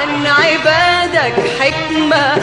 عن عبادك حكمة.